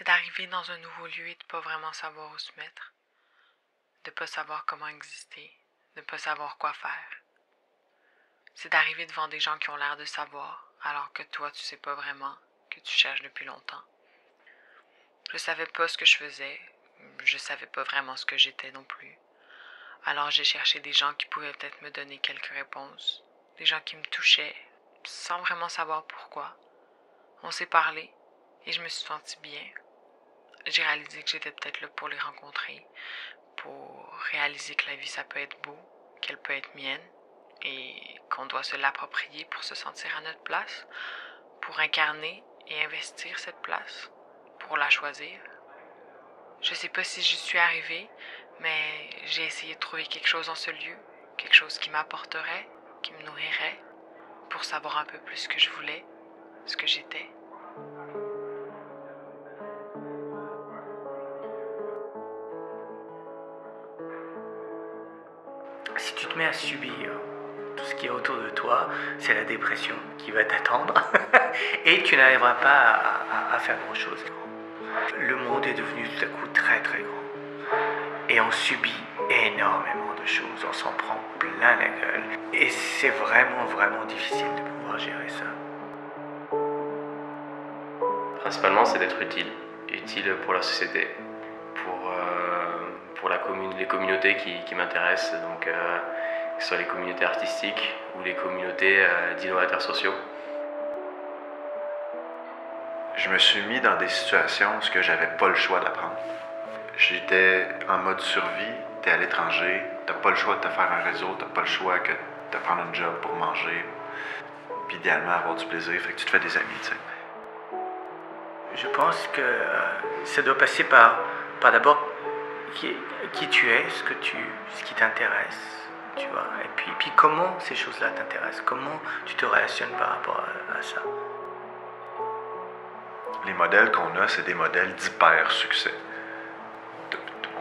c'est d'arriver dans un nouveau lieu et de pas vraiment savoir où se mettre, de pas savoir comment exister, de pas savoir quoi faire. C'est d'arriver devant des gens qui ont l'air de savoir, alors que toi tu sais pas vraiment, que tu cherches depuis longtemps. Je savais pas ce que je faisais, je savais pas vraiment ce que j'étais non plus. Alors j'ai cherché des gens qui pouvaient peut-être me donner quelques réponses, des gens qui me touchaient, sans vraiment savoir pourquoi. On s'est parlé et je me suis sentie bien. J'ai réalisé que j'étais peut-être là pour les rencontrer, pour réaliser que la vie ça peut être beau, qu'elle peut être mienne et qu'on doit se l'approprier pour se sentir à notre place, pour incarner et investir cette place, pour la choisir. Je sais pas si j'y suis arrivée, mais j'ai essayé de trouver quelque chose dans ce lieu, quelque chose qui m'apporterait, qui me nourrirait, pour savoir un peu plus ce que je voulais, ce que j'étais. Si tu te mets à subir tout ce qui est autour de toi, c'est la dépression qui va t'attendre. Et tu n'arriveras pas à, faire grand-chose. Le monde est devenu tout à coup très très grand. Et on subit énormément de choses, on s'en prend plein la gueule. Et c'est vraiment vraiment difficile de pouvoir gérer ça. Principalement, c'est d'être utile, utile pour la société, pour, euh, pour la commune, les communautés qui, m'intéressent, donc euh, que ce soit les communautés artistiques ou les communautés euh, d'innovateurs sociaux. Je me suis mis dans des situations où j'avais pas le choix d'apprendre. J'étais en mode survie, t'es à l'étranger, t'as pas le choix de te faire un réseau, t'as pas le choix que de prendre un job pour manger, puis idéalement avoir du plaisir, fait que tu te fais des amis, tu sais. Je pense que euh, ça doit passer par, par d'abord qui, qui, tu es, ce, que tu, ce qui t'intéresse, tu vois, et puis, puis comment ces choses-là t'intéressent, comment tu te relationnes par rapport à ça? Les modèles qu'on a, c'est des modèles d'hyper succès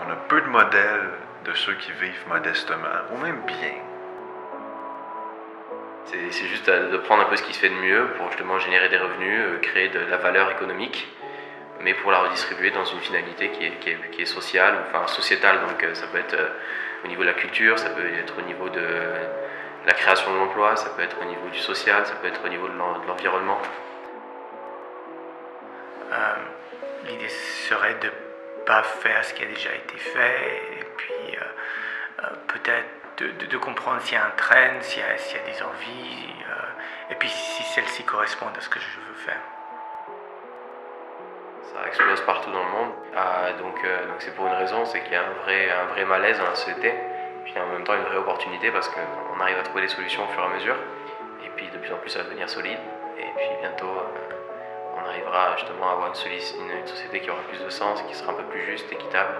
on a peu de modèles de ceux qui vivent modestement, ou même bien. C'est juste de prendre un peu ce qui se fait de mieux pour justement générer des revenus, euh, créer de la valeur économique, mais pour la redistribuer dans une finalité qui est, sociale, enfin sociétale. Donc euh, ça peut être euh, au niveau de la culture, ça peut être au niveau de la création de l'emploi, ça peut être au niveau du social, ça peut être au niveau de l'environnement. L'idée serait de pas faire ce qui a déjà été fait, et puis euh, euh, peut-être de, comprendre s'il y a un train, s'il y, y, a des envies, euh, et puis si celles-ci correspondent à ce que je veux faire. Explose partout dans le monde, ah, donc donc c'est pour une raison, c'est qu'il y a un vrai, un vrai malaise dans la société, puis en même temps une vraie opportunité parce qu'on arrive à trouver des solutions au fur et à mesure, et puis de plus en plus ça va devenir solide, et puis bientôt on arrivera justement à avoir une, société qui aura plus de sens, qui sera un peu plus juste, équitable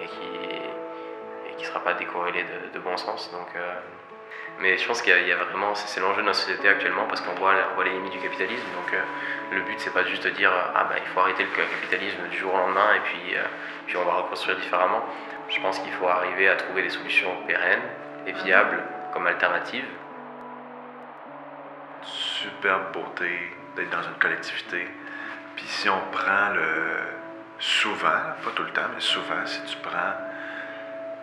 et qui ne sera pas décorrélée de, bon sens. Donc, euh, mais je pense qu'il y, a vraiment, c'est l'enjeu de notre société actuellement parce qu'on voit, voit, les limites du capitalisme. Donc euh, le but c'est pas juste de dire ah bah il faut arrêter le capitalisme du jour au lendemain et puis, euh, puis on va reconstruire différemment. Je pense qu'il faut arriver à trouver des solutions pérennes et viables comme alternatives. Superbe beauté, d'être dans une collectivité. Puis si on prend le souvent, pas tout le temps, mais souvent, si tu prends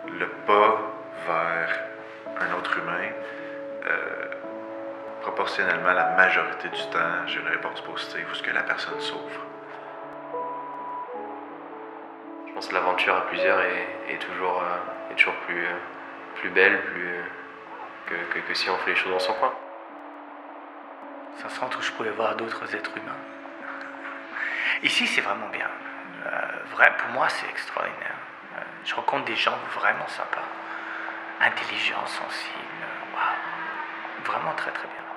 le pas vers proportionnellement, la majorité du temps, j'ai une réponse positive où ce que la personne souffre. Je pense que l'aventure à plusieurs est, toujours, euh, est toujours plus, euh, plus belle plus, que, que si on fait les choses dans son coin un centre où je pouvais voir d'autres êtres humains. Ici, c'est vraiment bien. Euh, vrai, pour moi, c'est extraordinaire. Euh, je rencontre des gens vraiment sympas, intelligents, sensibles. Waouh, vraiment très très bien.